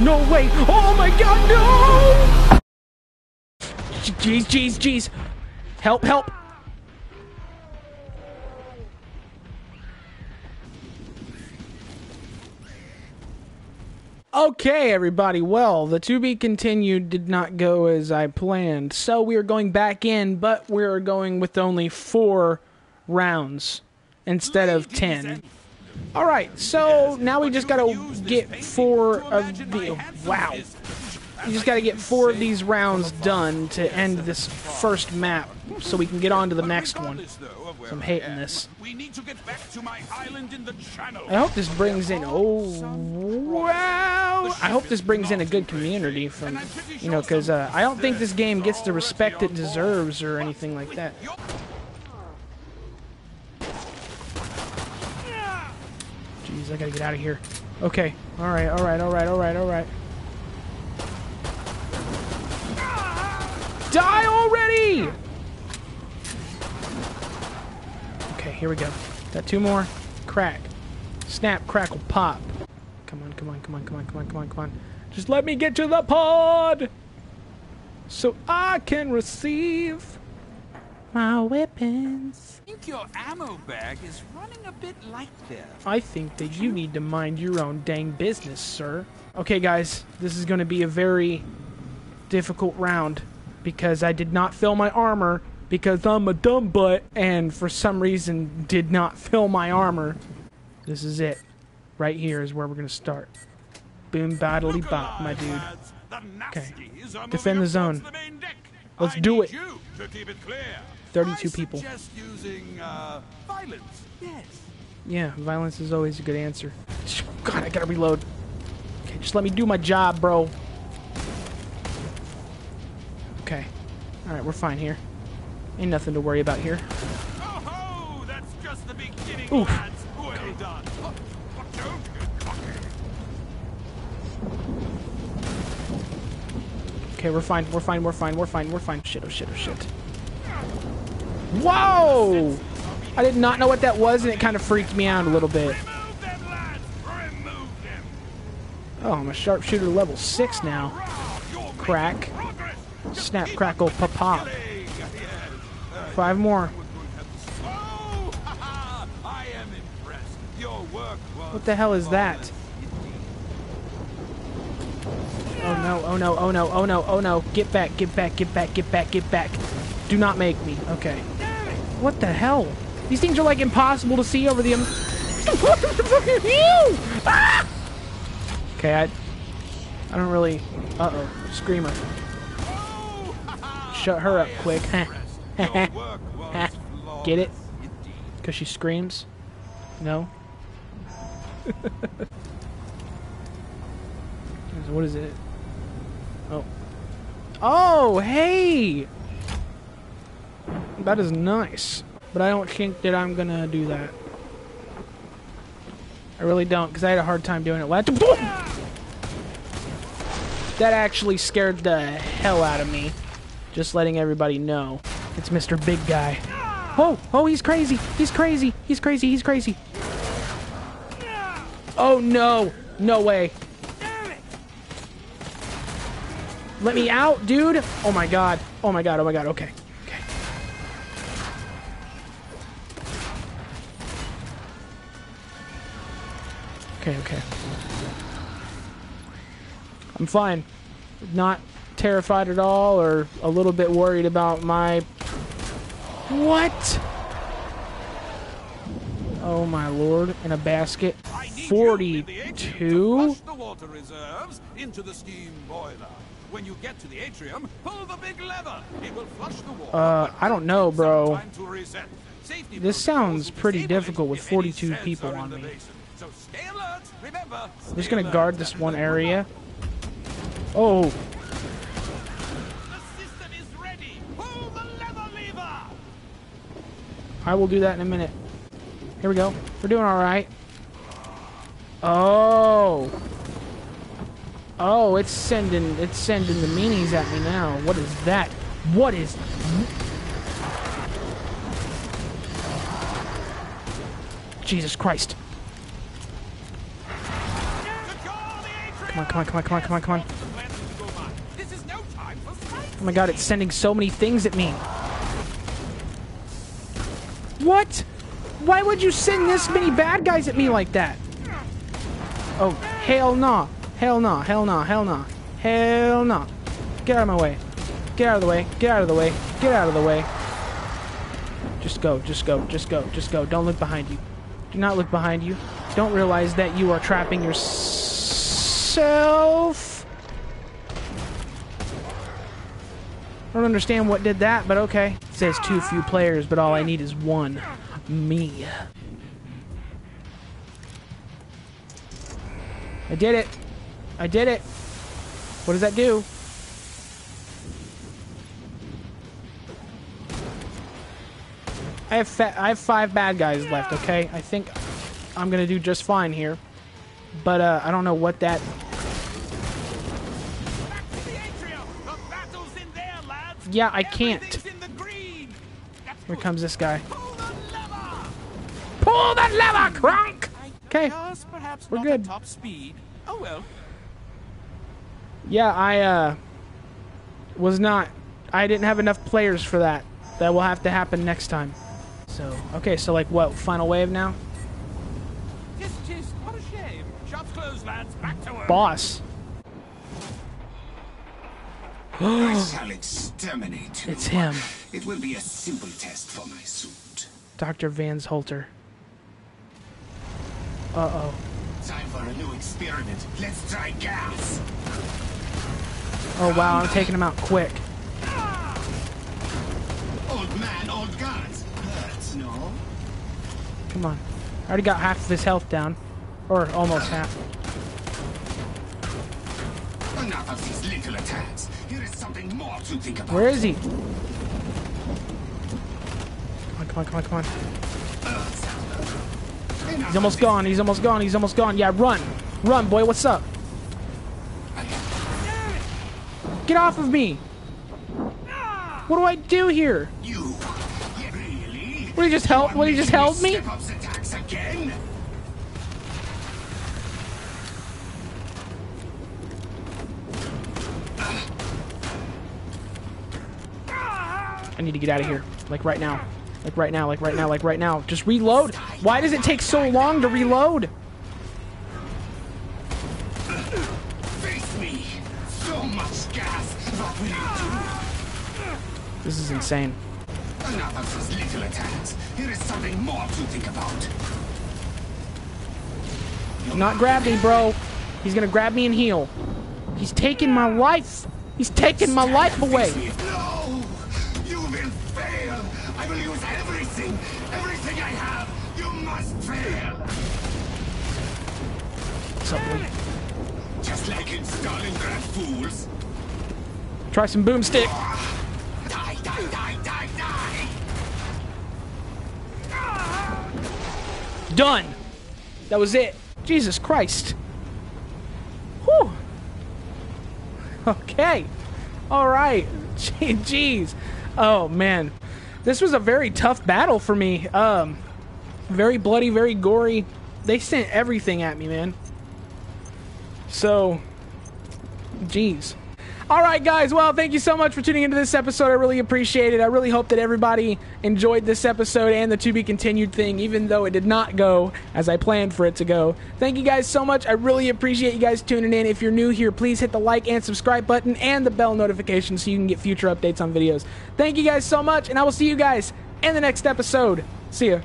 No way! Oh my god, no! Jeez, jeez, jeez. Help, help! Okay, everybody. Well, the to be continued did not go as I planned. So we are going back in, but we are going with only four rounds instead of ten. All right, so now we just gotta get four of the. Wow. You just gotta get four of these rounds done to end this first map so we can get on to the next one. So I'm hating this. I hope this brings in. Oh, wow. I hope this brings in a good community from, you know, because uh, I don't think this game gets the respect it deserves or anything like that. I gotta get out of here. Okay. Alright, alright, alright, alright, alright. Die already! Okay, here we go. Got two more. Crack. Snap, crackle, pop. Come on, come on, come on, come on, come on, come on, come on. Just let me get to the pod! So I can receive my weapons. I think your ammo bag is running a bit light there. I think that you need to mind your own dang business, sir. Okay, guys, this is going to be a very difficult round because I did not fill my armor because I'm a dumb butt and for some reason did not fill my armor. This is it. Right here is where we're going to start. Boom, battly bop, my dude. Okay. Defend the zone. Let's do it. 32 people. Just Using, uh, violence. Yes. Yeah, violence is always a good answer. God, I gotta reload. Okay, just let me do my job, bro. Okay. Alright, we're fine here. Ain't nothing to worry about here. Oh, that's just the beginning, Oof. lads. Well done. Oh, oh, don't get cocky. Okay, we're fine, we're fine, we're fine, we're fine, we're fine. Shit, oh shit, oh shit. Whoa! I did not know what that was and it kind of freaked me out a little bit. Oh, I'm a sharpshooter level 6 now. Crack. Snap, crackle, pop, pop. Five more. What the hell is that? Oh no, oh no, oh no, oh no, oh no. Get back, get back, get back, get back, get back. Do not make me. Okay. What the hell? These things are like impossible to see over the... Okay, I... I don't really... Uh-oh. Screamer. Oh. Shut her up quick. Get it? Because she screams? No? what is it? Oh. Oh, hey! That is nice. But I don't think that I'm gonna do that. I really don't, because I had a hard time doing it That actually scared the hell out of me. Just letting everybody know. It's Mr. Big Guy. Oh, oh, he's crazy. He's crazy. He's crazy. He's crazy. Oh, no. No way. Let me out, dude. Oh, my God. Oh, my God. Oh, my God. Okay. Okay. Okay. I'm fine. Not terrified at all or a little bit worried about my... What? Oh my lord, in a basket. I need you in the atrium to 42? the water reserves into the steam boiler. When you get to the atrium, pull the big lever. It will flush the water. Uh, I don't know, bro. time to reset. Safety This sounds pretty difficult with 42 people on me. basin. So stay alert. Remember. I'm just gonna alert. guard this one area. Oh, The system is ready. Pull the lever lever. I will do that in a minute. Here we go. We're doing all right. Oh. Oh, it's sending it's sending the meanies at me now. What is that? What is Jesus Christ. Come on, come on, come on, come on, come on, come on. Oh my god, it's sending so many things at me. What? Why would you send this many bad guys at me like that? Oh, hell no. Hell no, hell no, hell no. Hell no. Get out of my way. Get out of the way. Get out of the way. Get out of the way. Just go, just go, just go, just go. Don't look behind you. Do not look behind you. Don't realize that you are trapping yourself. I don't understand what did that, but okay. It says too few players, but all I need is one. Me. I did it. I did it. What does that do? I have I have five bad guys left. Okay, I think I'm gonna do just fine here, but uh, I don't know what that. Yeah, I can't. Everything's in the green. That's Here comes this guy. Pull the lever. Pull that lever, Kronk. Okay, We're good. at top speed. Oh well. yeah, I uh was not. I didn't have enough players for that. That will have to happen next time. So okay, so like what? Final wave now. Tis, tis. What a shame. Shops closed, lads. Back to work. Boss. I shall exterminate you. It's him. It will be a simple test for my suit. Dr. Hans Volter. Uh oh. Time for a new experiment. Let's try gas. Oh wow, I'm taking him out quick. Old man, old guns. Hurts, no? Come on. I already got half of his health down. Or almost half. Enough of these little attacks. Here is something more to think about. Where is he? Come on, come on, come on, come on. He's almost gone, he's almost gone, he's almost gone. Yeah, run. Run, boy, what's up? Get off of me! What do I do here? this- You. Really? What, he just held- what, he just held me? Need to get out of here. Like right now. Like right now, like right now, like right now. Just reload. Why does it take so long to reload? Face me. So much gas. What will you This is insane. Enough of these little attacks. Here is something more to think about. Do not grab me, bro. He's gonna grab me and heal. He's taking my life. He's taking my life away. Must! What's up. Just like in Stalingrad, fools! Try some boomstick. Die, die, die, die, die! Done. That was it. Jesus Christ. Whew. Okay. All right. Jeez. Oh man, this was a very tough battle for me. Um, very bloody, very gory. They sent everything at me, man. So, jeez. All right, guys. Well, thank you so much for tuning into this episode. I really appreciate it. I really hope that everybody enjoyed this episode and the to be continued thing, even though it did not go as I planned for it to go. Thank you guys so much. I really appreciate you guys tuning in. If you're new here, please hit the like and subscribe button and the bell notification so you can get future updates on videos. Thank you guys so much, and I will see you guys in the next episode. See ya.